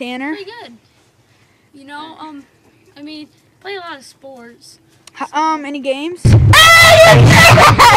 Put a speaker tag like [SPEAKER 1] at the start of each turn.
[SPEAKER 1] Tanner.
[SPEAKER 2] Pretty good. You know, um, I mean, play a lot of sports.
[SPEAKER 1] So. Um, any games? Ah,